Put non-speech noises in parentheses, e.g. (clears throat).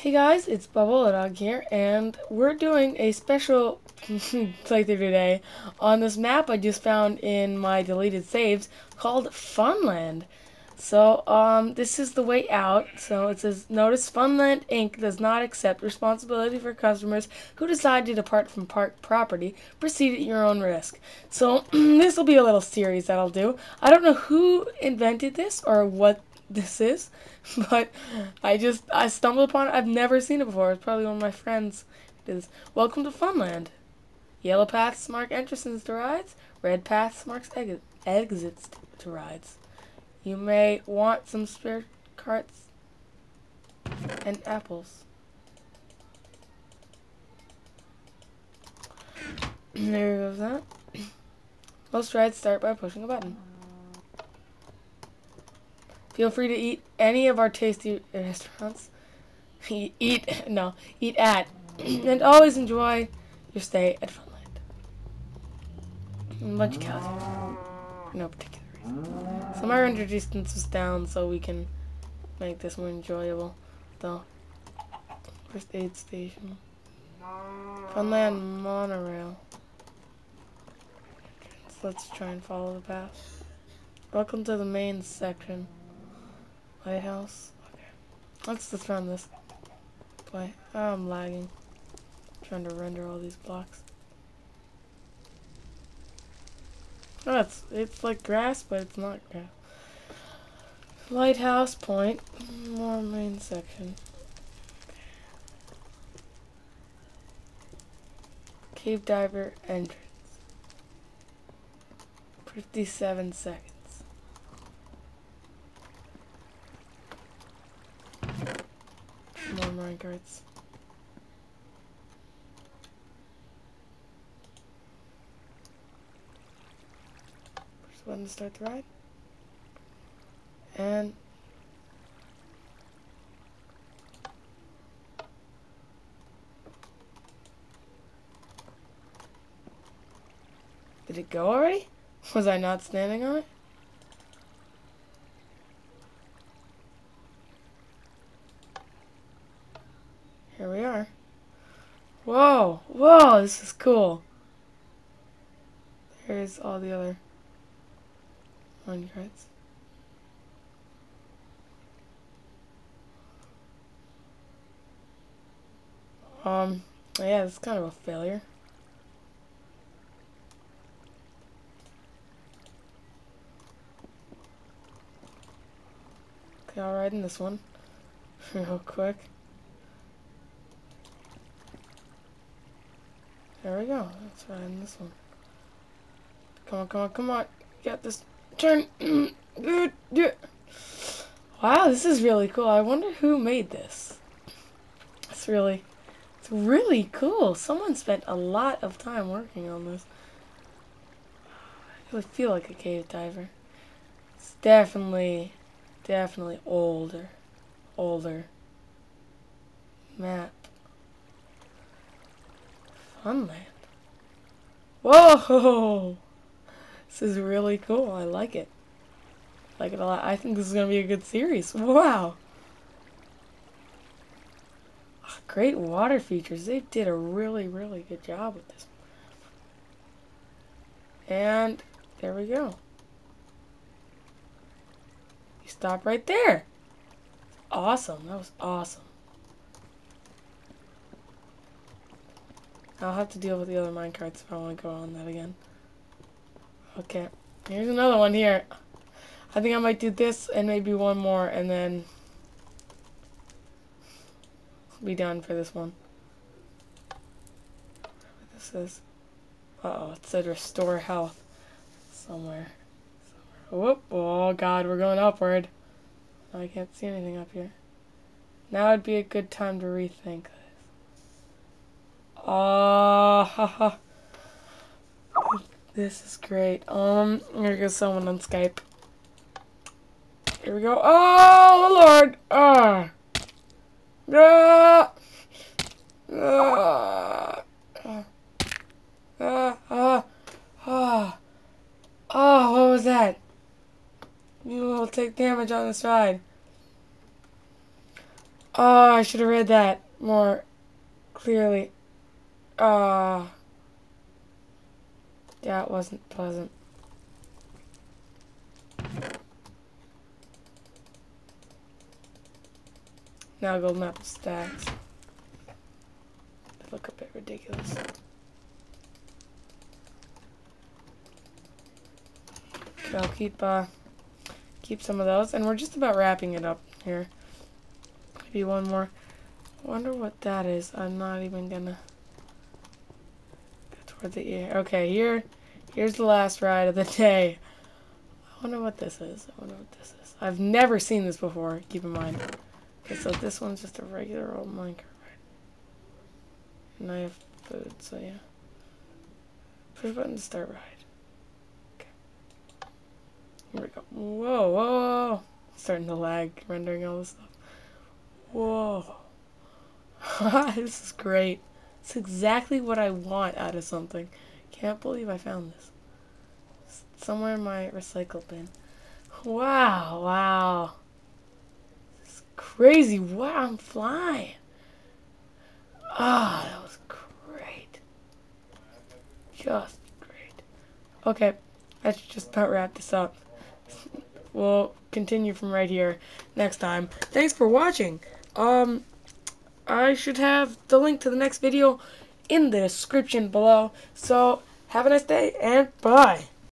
Hey guys, it's Bubble Dog here, and we're doing a special (laughs) playthrough today on this map I just found in my deleted saves called Funland. So, um, this is the way out. So it says, notice Funland Inc. does not accept responsibility for customers who decide to depart from park property. Proceed at your own risk. So (clears throat) this will be a little series that I'll do. I don't know who invented this or what this is, (laughs) but I just I stumbled upon it. I've never seen it before. It's probably one of my friends. It is welcome to Funland. Yellow paths mark entrances to rides. Red paths marks exit, exits to rides. You may want some spare carts and apples. (clears throat) there goes that. (clears throat) Most rides start by pushing a button. Feel free to eat any of our tasty restaurants. (laughs) Eat, no, eat at, (clears throat) and always enjoy your stay at Funland. A bunch of cows here. No particular reason. Some our render distance is down so we can make this more enjoyable, though. First aid station. Funland monorail. Let's try and follow the path. Welcome to the main section. Lighthouse. Okay. Let's just run this play. Oh, I'm lagging. I'm trying to render all these blocks. Oh, it's, it's like grass, but it's not grass. Lighthouse point. More main section. Cave diver entrance. 57 seconds. More mine cards. First one to start the ride. And Did it go already? (laughs) Was I not standing on it? Here we are. Whoa, whoa, this is cool. There's all the other minecarts. Um, yeah, it's kind of a failure. Okay, I'll ride in this one (laughs) real quick. There we go. Let's in this one. Come on, come on, come on. Get this. Turn. (clears throat) Wow, this is really cool. I wonder who made this. It's really, it's really cool. Someone spent a lot of time working on this. I feel like a cave diver. It's definitely, definitely older, older map. Funland. Whoa! This is really cool. I like it. I like it a lot. I think this is going to be a good series. Wow! Oh, great water features. They did a really, really good job with this. And there we go. You stop right there. Awesome. That was awesome. I'll have to deal with the other minecarts if I want to go on that again. Okay, here's another one here. I think I might do this and maybe one more and then be done for this one. This is, uh-oh, it said restore health somewhere. somewhere. Whoop, oh god, we're going upward. I can't see anything up here. Now would be a good time to rethink Ah, uh, this is great. Um, here goes someone on Skype. Here we go. Oh, the Lord! Ah! Ah! Ah! Ah! Ah! Ah! Oh, what was that? You will take damage on this ride. Oh, I should have read that more clearly. Ah. Uh, that wasn't pleasant. Now golden apple stacks. They look a bit ridiculous. Okay, I'll keep uh keep some of those, and we're just about wrapping it up here. Maybe one more. I wonder what that is. I'm not even gonna toward the ear. Okay, here here's the last ride of the (laughs) day. I wonder what this is. I wonder what this is. I've never seen this before, keep in mind. Okay, so this one's just a regular old minecart ride. And I have food, so yeah. Push button to start ride. Okay. Here we go. Whoa, whoa. Starting to lag, rendering all this stuff. Whoa. (laughs) this is great. It's exactly what I want out of something. Can't believe I found this. somewhere in my recycle bin. Wow, wow This is crazy. Wow, I'm flying. Ah, oh, that was great. Just great. Okay, should just about wrap this up. (laughs) we'll continue from right here next time. Thanks for watching. Um, I should have the link to the next video in the description below. So, have a nice day, and bye.